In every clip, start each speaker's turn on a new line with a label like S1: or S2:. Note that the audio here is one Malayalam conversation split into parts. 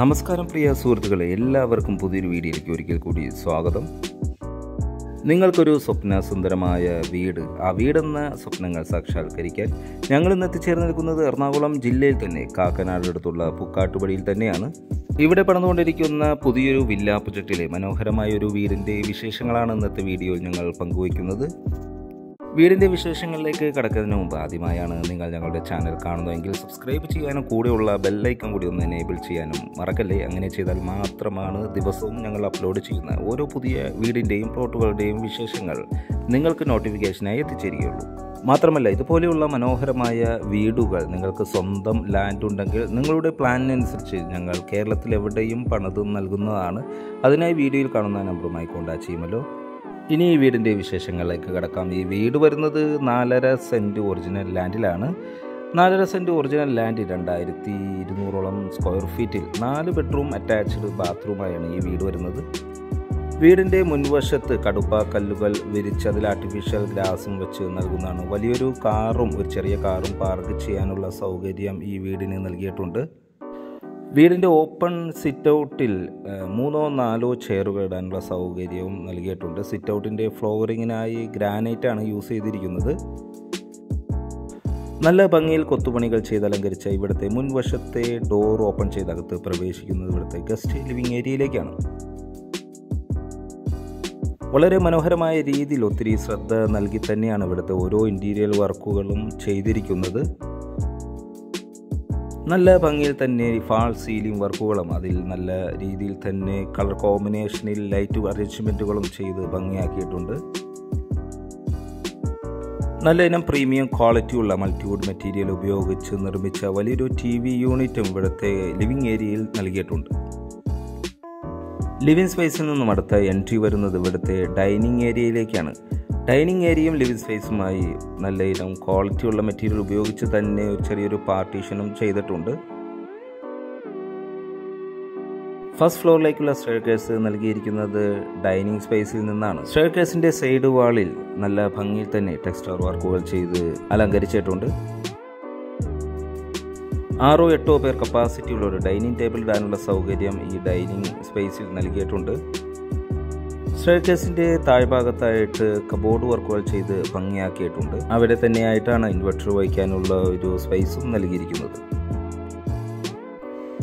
S1: നമസ്കാരം പ്രിയ സുഹൃത്തുക്കളെ എല്ലാവർക്കും പുതിയൊരു വീഡിയോയിലേക്ക് ഒരിക്കൽ കൂടി സ്വാഗതം. നിങ്ങൾക്കൊരു സ്വപ്ന സുന്ദരമായ വീട് ആ വീടെന്ന സ്വപ്നങ്ങൾ സാക്ഷാത്കരിക്കാൻ ഞങ്ങൾ ഇന്ന് എത്തിച്ചേർന്ന് നിൽക്കുന്നത് എറണാകുളം ജില്ലയിൽ തന്നെ കാക്കനാടിനടുത്തുള്ള പുക്കാട്ടുപടിയിൽ തന്നെയാണ്. ഇവിടെ പണിതുകൊണ്ടിരിക്കുന്ന പുതിയൊരു വില്ല പ്രൊജക്റ്റിലെ മനോഹരമായ ഒരു വീടിന്റെ വിശേഷങ്ങളാണ് ഇന്നത്തെ വീഡിയോയിൽ ഞങ്ങൾ പങ്കുവയ്ക്കുന്നത്. വീടിന്റെ വിശേഷങ്ങളിലേക്ക് കടക്കുന്നതിന് മുമ്പ് ആദ്യമായാണ് നിങ്ങൾ ഞങ്ങളുടെ ചാനൽ കാണുന്നതെങ്കിൽ സബ്സ്ക്രൈബ് ചെയ്യാനും കൂടെയുള്ള ബെല്ലൈക്കൺ കൂടി ഒന്ന് എനേബിൾ ചെയ്യാനും മറക്കല്ലേ? അങ്ങനെ ചെയ്താൽ മാത്രമാണ് ദിവസവും ഞങ്ങൾ അപ്ലോഡ് ചെയ്യുന്ന ഓരോ പുതിയ വീടിന്റെയും പ്ലോട്ടുകളുടെയും വിശേഷങ്ങൾ നിങ്ങൾക്ക് നോട്ടിഫിക്കേഷനായി എത്തിച്ചേരുകയുള്ളൂ. മാത്രമല്ല ഇതുപോലെയുള്ള മനോഹരമായ വീടുകൾ നിങ്ങൾക്ക് സ്വന്തം ലാൻഡ് ഉണ്ടെങ്കിൽ നിങ്ങളുടെ പ്ലാനിനനുസരിച്ച് ഞങ്ങൾ കേരളത്തിൽ എവിടെയും പണിത് നൽകുന്നതാണ്. അതിനായി വീഡിയോയിൽ കാണുന്ന നമ്പറുമായി കോൺടാക്ട് ചെയ്യുമല്ലോ. ഇനി ഈ വീടിന്റെ വിശേഷങ്ങളിലേക്ക് കിടക്കാം. ഈ വീട് വരുന്നത് നാലര സെന്റ് ഒറിജിനൽ ലാൻഡിലാണ് നാലര സെന്റ് ഒറിജിനൽ ലാൻഡ് രണ്ടായിരത്തി ഇരുന്നൂറോളം സ്ക്വയർ ഫീറ്റിൽ നാല് ബെഡ്റൂം അറ്റാച്ച്ഡ് ബാത്റൂമായാണ് ഈ വീട് വരുന്നത്. വീടിന്റെ മുൻവശത്ത് കടുപ്പ കല്ലുകൾ വിരിച്ച് അതിൽ ആർട്ടിഫിഷ്യൽ ഗ്രാസും വെച്ച് നൽകുന്നതാണ്. വലിയൊരു കാറും ഒരു ചെറിയ കാറും പാർക്ക് ചെയ്യാനുള്ള സൗകര്യം ഈ വീടിന് നൽകിയിട്ടുണ്ട്. വീടിന്റെ ഓപ്പൺ സിറ്റ് ഔട്ടിൽ മൂന്നോ നാലോ ചെയറുകൾ ഇടാനുള്ള സൗകര്യവും നൽകിയിട്ടുണ്ട്. സിറ്റ് ഔട്ടിന്റെ ഫ്ലോറിങ്ങിനായി ഗ്രാനൈറ്റാണ് യൂസ് ചെയ്തിരിക്കുന്നത്. നല്ല ഭംഗിയിൽ കൊത്തുപണികൾ ചെയ്ത് അലങ്കരിച്ച ഇവിടുത്തെ മുൻവശത്തെ ഡോർ ഓപ്പൺ ചെയ്ത് അകത്ത് പ്രവേശിക്കുന്നത് ഇവിടുത്തെ ഗസ്റ്റ് ലിവിംഗ് ഏരിയയിലേക്കാണ് വളരെ മനോഹരമായ രീതിയിൽ ഒത്തിരി ശ്രദ്ധ നൽകി തന്നെയാണ് ഇവിടുത്തെ ഓരോ ഇന്റീരിയർ വർക്കുകളും ചെയ്തിരിക്കുന്നത്. നല്ല ഭംഗിയിൽ തന്നെ ഫാൾ സീലിംഗ് വർക്കുകളും അതിൽ നല്ല രീതിയിൽ തന്നെ കളർ കോമ്പിനേഷനിൽ ലൈറ്റ് അറേഞ്ച്മെന്റുകളും ചെയ്ത് ഭംഗിയാക്കിയിട്ടുണ്ട്. നല്ല ഇനം പ്രീമിയം ക്വാളിറ്റിയുള്ള മൾട്ടിവുഡ് മെറ്റീരിയൽ ഉപയോഗിച്ച് നിർമ്മിച്ച വലിയൊരു ടി വി യൂണിറ്റും ഇവിടുത്തെ ലിവിംഗ് ഏരിയയിൽ നൽകിയിട്ടുണ്ട്. ലിവിംഗ് സ്പേസിൽ നിന്നും അടുത്ത എൻട്രി വരുന്നത് ഇവിടുത്തെ ഡൈനിങ് ഏരിയയിലേക്കാണ്. ഡൈനിങ് ഏരിയയും ലിവിങ് സ്പേസുമായി നല്ല ഇനം ക്വാളിറ്റിയുള്ള മെറ്റീരിയൽ ഉപയോഗിച്ച് തന്നെ ഒരു ചെറിയൊരു പാർട്ടീഷനും ചെയ്തിട്ടുണ്ട്. ഫസ്റ്റ് ഫ്ലോറിലേക്കുള്ള സ്റ്റേർക്കേസ് നൽകിയിരിക്കുന്നത് ഡൈനിങ് സ്പേസിൽ നിന്നാണ്. സ്റ്റേർക്കേസിന്റെ സൈഡ് വാളിൽ നല്ല ഭംഗിയിൽ തന്നെ ടെക്സ്റ്റർ വർക്കുകൾ ചെയ്ത് അലങ്കരിച്ചിട്ടുണ്ട്. ആറോ എട്ടോ പേർ കപ്പാസിറ്റി ഉള്ള ഒരു ഡൈനിങ് ടേബിൾ ഇടാനുള്ള സൗകര്യം ഈ ഡൈനിങ് സ്പേസിൽ നൽകിയിട്ടുണ്ട്. സ്റ്റേർക്കേസിന്റെ താഴ്ഭാഗത്തായിട്ട് കബോർഡ് വർക്കുകൾ ചെയ്ത് ഭംഗിയാക്കിയിട്ടുണ്ട്. അവിടെ തന്നെയായിട്ടാണ് ഇൻവെർട്ടർ വയ്ക്കാനുള്ള ഒരു സ്പേസും നൽകിയിരിക്കുന്നത്.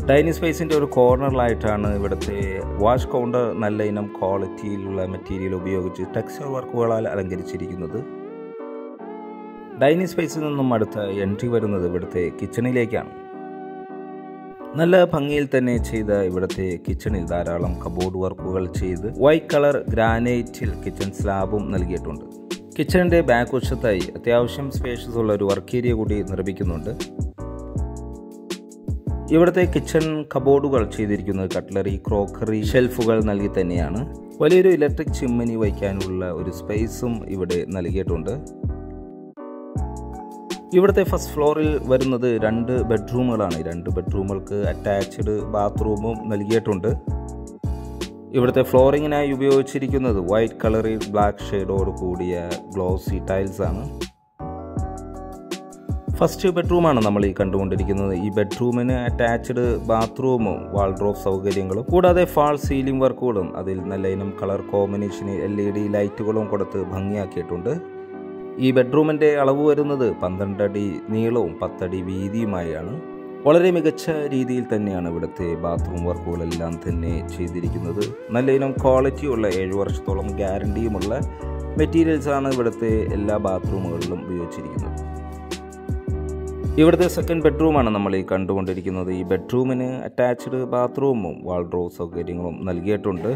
S1: ഡൈനിങ് സ്പേസിന്റെ ഒരു കോർണറിലായിട്ടാണ് ഇവിടുത്തെ വാഷ് കൗണ്ടർ നല്ല ഇനം ക്വാളിറ്റിയിലുള്ള മെറ്റീരിയൽ ഉപയോഗിച്ച് ടെക്സ്ചർ വർക്കുകളാൽ അലങ്കരിച്ചിരിക്കുന്നത്. ഡൈനിങ് സ്പേസിൽ നിന്നും അടുത്ത എൻട്രി വരുന്നത് ഇവിടുത്തെ കിച്ചണിലേക്കാണ്. നല്ല ഭംഗിയിൽ തന്നെ ചെയ്ത ഇവിടുത്തെ കിച്ചണിൽ ധാരാളം കബോർഡ് വർക്കുകൾ ചെയ്ത് വൈറ്റ് കളർ ഗ്രാനൈറ്റിൽ കിച്ചൺ സ്ലാബും നൽകിയിട്ടുണ്ട്. കിച്ചണിന്റെ ബാക്ക് വശത്തായി അത്യാവശ്യം സ്പേഷ്യസ് ഉള്ള ഒരു വർക്ക് ഏരിയ കൂടി നിർമ്മിക്കുന്നുണ്ട്. ഇവിടുത്തെ കിച്ചൺ കബോർഡുകൾ ചെയ്തിരിക്കുന്നത് കട്ട്ലറി ക്രോക്കറി ഷെൽഫുകൾ നൽകി തന്നെയാണ്. വലിയൊരു ഇലക്ട്രിക് ചിമ്മിനി വയ്ക്കാനുള്ള ഒരു സ്പേസും ഇവിടെ നൽകിയിട്ടുണ്ട്. ഇവിടുത്തെ ഫസ്റ്റ് ഫ്ലോറിൽ വരുന്നത് രണ്ട് ബെഡ്റൂമുകളാണ്. രണ്ട് ബെഡ്റൂമുകൾക്ക് അറ്റാച്ച്ഡ് ബാത്റൂമും നൽകിയിട്ടുണ്ട്. ഇവിടുത്തെ ഫ്ലോറിങ്ങിനായി ഉപയോഗിച്ചിരിക്കുന്നത് വൈറ്റ് കളറിൽ ബ്ലാക്ക് ഷെയ്ഡോട് കൂടിയ ഗ്ലോസി ടൈൽസ് ആണ്. ഫസ്റ്റ് ബെഡ്റൂമാണ് നമ്മൾ ഈ കണ്ടുകൊണ്ടിരിക്കുന്നത്. ഈ ബെഡ്റൂമിന് അറ്റാച്ച്ഡ് ബാത്റൂമും വാൾഡ്രോപ്പ് സൗകര്യങ്ങളും കൂടാതെ ഫാൾ സീലിംഗ് വർക്കുകളും അതിൽ നല്ല ഇനം കളർ കോമ്പിനേഷന് എൽ ഇ ഡി ലൈറ്റുകളും കൊടുത്ത് ഭംഗിയാക്കിയിട്ടുണ്ട്. ഈ ബെഡ്റൂമിന്റെ അളവ് വരുന്നത് പന്ത്രണ്ട് അടി നീളവും പത്തടി വീതിയുമായാണ്. വളരെ മികച്ച രീതിയിൽ തന്നെയാണ് ഇവിടുത്തെ ബാത്റൂം വർക്കുകളെല്ലാം തന്നെ ചെയ്തിരിക്കുന്നത്. നല്ല ഇനം ക്വാളിറ്റിയുള്ള ഏഴ് വർഷത്തോളം ഗ്യാരണ്ടിയുമുള്ള മെറ്റീരിയൽസാണ് ഇവിടുത്തെ എല്ലാ ബാത്റൂമുകളിലും ഉപയോഗിച്ചിരിക്കുന്നത്. ഇവിടുത്തെ സെക്കൻഡ് ബെഡ്റൂമാണ് നമ്മൾ ഈ കണ്ടുകൊണ്ടിരിക്കുന്നത്. ഈ ബെഡ്റൂമിന് അറ്റാച്ച്ഡ് ബാത്റൂമും വാൾഡ്രോ സൗകര്യങ്ങളും നൽകിയിട്ടുണ്ട്.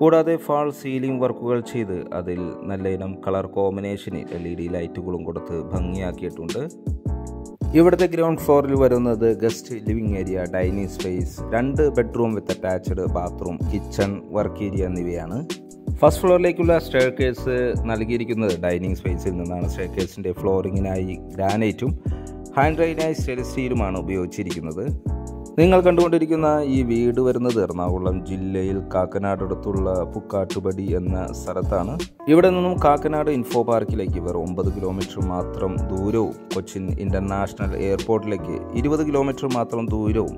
S1: കൂടാതെ ഫാൾ സീലിംഗ് വർക്കുകൾ ചെയ്ത് അതിൽ നല്ല ഇനം കളർ കോമ്പിനേഷനിൽ എൽ ഇ ഡി ലൈറ്റുകളും കൊടുത്ത് ഭംഗിയാക്കിയിട്ടുണ്ട്. ഇവിടുത്തെ ഗ്രൗണ്ട് ഫ്ലോറിൽ വരുന്നത് guest living area dining space രണ്ട് bedroom with attached bathroom kitchen work area എന്നിവയാണ്. ഫസ്റ്റ് ഫ്ലോറിലേക്കുള്ള സ്റ്റെയർ കേസ് നൽകിയിരിക്കുന്നത് ഡൈനിങ് സ്പേസിൽ നിന്നാണ്. സ്റ്റെയർ കേസിന്റെ ഫ്ലോറിങ്ങിനായി ഗ്രാനൈറ്റും ഹാൻഡ് റൈനായി സ്റ്റെയിൽ സ്റ്റീലുമാണ് ഉപയോഗിച്ചിരിക്കുന്നത്. നിങ്ങൾ കണ്ടുകൊണ്ടിരിക്കുന്ന ഈ വീട് വരുന്നത് എറണാകുളം ജില്ലയിൽ കാക്കനാട് അടുത്തുള്ള പുക്കാട്ടുപടി എന്ന സ്ഥലത്താണ്. ഇവിടെ നിന്നും കാക്കനാട് ഇൻഫോ പാർക്കിലേക്ക് വെറും ഒമ്പത് കിലോമീറ്റർ മാത്രം ദൂരവും കൊച്ചിൻ ഇന്റർനാഷണൽ എയർപോർട്ടിലേക്ക് ഇരുപത് കിലോമീറ്റർ മാത്രം ദൂരവും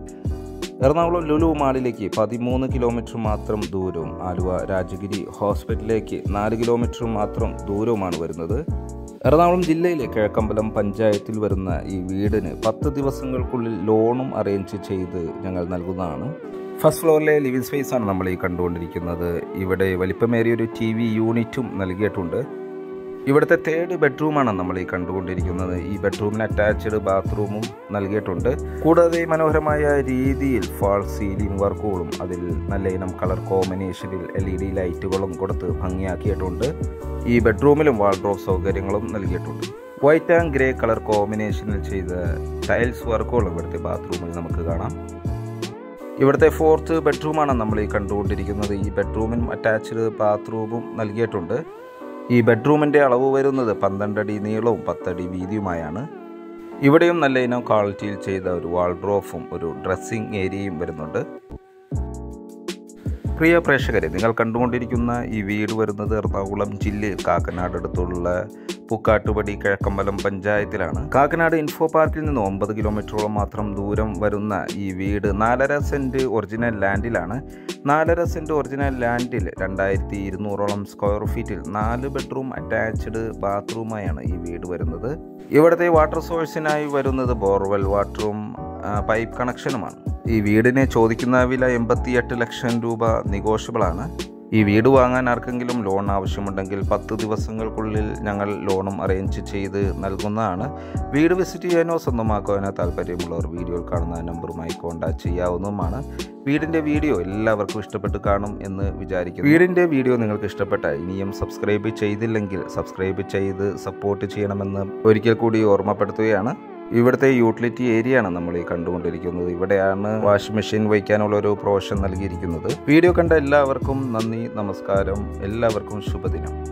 S1: എറണാകുളം ലുലു മാളിലേക്ക് പതിമൂന്ന് കിലോമീറ്റർ മാത്രം ദൂരവും ആലുവ രാജഗിരി ഹോസ്പിറ്റലിലേക്ക് നാല് കിലോമീറ്റർ മാത്രം ദൂരവുമാണ് വരുന്നത്. എറണാകുളം ജില്ലയിലെ കിഴക്കമ്പലം പഞ്ചായത്തിൽ വരുന്ന ഈ വീടിന് പത്ത് ദിവസങ്ങൾക്കുള്ളിൽ ലോണും അറേഞ്ച് ചെയ്ത് ഞങ്ങൾ നൽകുന്നതാണ്. ഫസ്റ്റ് ഫ്ലോറിലെ ലിവിംഗ് സ്പേസ് ആണ് നമ്മൾ ഈ കണ്ടുകൊണ്ടിരിക്കുന്നത്. ഇവിടെ വലിപ്പമേറിയ ഒരു ടി വി യൂണിറ്റും നൽകിയിട്ടുണ്ട്. ഇവിടുത്തെ തേർഡ് ബെഡ്റൂമാണ് നമ്മൾ ഈ കണ്ടുകൊണ്ടിരിക്കുന്നത്. ഈ ബെഡ്റൂമിന് അറ്റാച്ച്ഡ് ബാത്റൂമും നൽകിയിട്ടുണ്ട്. കൂടാതെ മനോഹരമായ രീതിയിൽ ഫാൾ സീലിംഗ് വർക്കുകളും അതിൽ നല്ല ഇനം കളർ കോമ്പിനേഷനിൽ എൽ ഇ ഡി ലൈറ്റുകളും കൊടുത്ത് ഭംഗിയാക്കിയിട്ടുണ്ട്. ഈ ബെഡ്റൂമിലും വാൾഡ്രോപ്പ് സൗകര്യങ്ങളും നൽകിയിട്ടുണ്ട്. വൈറ്റ് ആൻഡ് ഗ്രേ കളർ കോമ്പിനേഷനിൽ ചെയ്ത ടൈൽസ് വർക്കുകളും ഇവിടുത്തെ ബാത്റൂമിൽ നമുക്ക് കാണാം. ഇവിടുത്തെ ഫോർത്ത് ബെഡ്റൂമാണ് നമ്മൾ ഈ കണ്ടുകൊണ്ടിരിക്കുന്നത്. ഈ ബെഡ്റൂമിനും അറ്റാച്ച്ഡ് ബാത്റൂമും നൽകിയിട്ടുണ്ട്. ഈ ബെഡ്റൂമിന്റെ അളവ് വരുന്നത് പന്ത്രണ്ടടി നീളവും പത്തടി വീതിയുമായാണ്. ഇവിടെയും നല്ല ഇനം ക്വാളിറ്റിയിൽ ചെയ്ത ഒരു വാൾഡ്രോഫും ഒരു ഡ്രസ്സിംഗ് ഏരിയയും വരുന്നുണ്ട്. പ്രിയ പ്രേക്ഷകരെ നിങ്ങൾ കണ്ടുകൊണ്ടിരിക്കുന്ന ഈ വീട് വരുന്നത് എറണാകുളം ജില്ലയിൽ കാക്കനാട് അടുത്തുള്ള പൂക്കാട്ടുപടി കിഴക്കമ്പലം പഞ്ചായത്തിലാണ്. കാക്കനാട് ഇൻഫോ പാർക്കിൽ നിന്ന് ഒമ്പത് കിലോമീറ്ററോളം മാത്രം ദൂരം വരുന്ന ഈ വീട് നാലര സെന്റ് ഒറിജിനൽ ലാൻഡിലാണ് നാലര സെന്റ് ഒറിജിനൽ ലാൻഡിൽ രണ്ടായിരത്തി ഇരുന്നൂറോളം സ്ക്വയർ ഫീറ്റിൽ നാല് ബെഡ്റൂം അറ്റാച്ച്ഡ് ബാത്റൂമായാണ് ഈ വീട് വരുന്നത്. ഇവിടുത്തെ വാട്ടർ സോഴ്സിനായി വരുന്നത് ബോർവെൽ വാട്ടറും പൈപ്പ് കണക്ഷനുമാണ് ഈ വീടിനെ ചോദിക്കുന്ന വില എൺപത്തിയെട്ട് ലക്ഷം രൂപ നിഗോഷ്യബിളാണ് ഈ വീട് വാങ്ങാൻ ആർക്കെങ്കിലും ലോൺ ആവശ്യമുണ്ടെങ്കിൽ പത്ത് ദിവസങ്ങൾക്കുള്ളിൽ ഞങ്ങൾ ലോണും അറേഞ്ച് ചെയ്ത് നൽകുന്നതാണ്. വീട് വിസിറ്റ് ചെയ്യാനോ സ്വന്തമാക്കുവാനോ താല്പര്യമുള്ളവർ വീഡിയോയിൽ കാണുന്ന നമ്പറുമായി കോൺടാക്ട് ചെയ്യാവുന്നതുമാണ്. വീടിന്റെ വീഡിയോ എല്ലാവർക്കും ഇഷ്ടപ്പെട്ട് കാണും എന്ന് വിചാരിക്കുന്നു. വീടിന്റെ വീഡിയോ നിങ്ങൾക്ക് ഇഷ്ടപ്പെട്ട ഇനിയും സബ്സ്ക്രൈബ് ചെയ്തില്ലെങ്കിൽ സബ്സ്ക്രൈബ് ചെയ്ത് സപ്പോർട്ട് ചെയ്യണമെന്ന് ഒരിക്കൽ കൂടി ഓർമ്മപ്പെടുത്തുകയാണ്. ഇവിടുത്തെ യൂട്ടിലിറ്റി ഏരിയ ആണ് നമ്മൾ ഈ കണ്ടുകൊണ്ടിരിക്കുന്നത്. ഇവിടെയാണ് വാഷിംഗ് മെഷീൻ വയ്ക്കാനുള്ള ഒരു പ്രൊവിഷൻ നൽകിയിരിക്കുന്നത്. വീഡിയോ കണ്ട എല്ലാവർക്കും നന്ദി നമസ്കാരം. എല്ലാവർക്കും ശുഭദിനം.